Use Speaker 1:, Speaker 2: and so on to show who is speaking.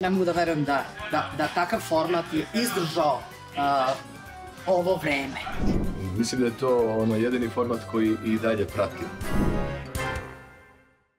Speaker 1: Ne mogu da verujem da, da, da takav format je izdržao uh, ovo vreme.
Speaker 2: Mislim da je to ono, jedini format koji i dalje prati.